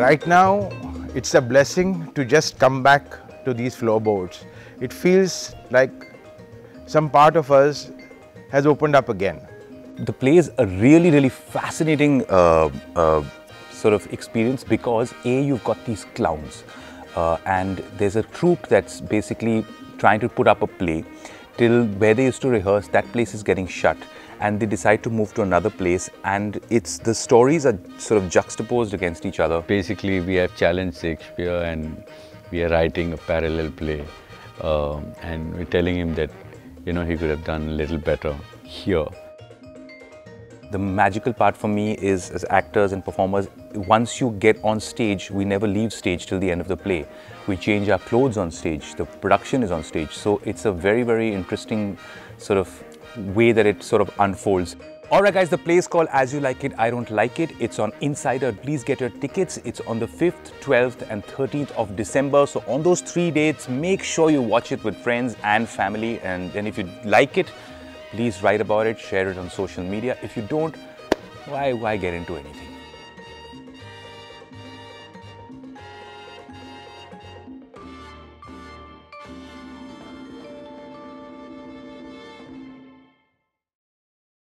Right now, it's a blessing to just come back to these floorboards. It feels like some part of us has opened up again. The play is a really, really fascinating uh, uh, sort of experience because A, you've got these clowns uh, and there's a troupe that's basically trying to put up a play till where they used to rehearse, that place is getting shut and they decide to move to another place and it's the stories are sort of juxtaposed against each other. Basically, we have challenged Shakespeare and we are writing a parallel play um, and we're telling him that, you know, he could have done a little better here. The magical part for me is as actors and performers, once you get on stage, we never leave stage till the end of the play. We change our clothes on stage, the production is on stage. So it's a very, very interesting sort of way that it sort of unfolds. Alright guys, the play is called As You Like It, I Don't Like It. It's on Insider. Please get your tickets. It's on the 5th, 12th and 13th of December. So on those three dates, make sure you watch it with friends and family. And then if you like it, please write about it, share it on social media. If you don't, why, why get into anything?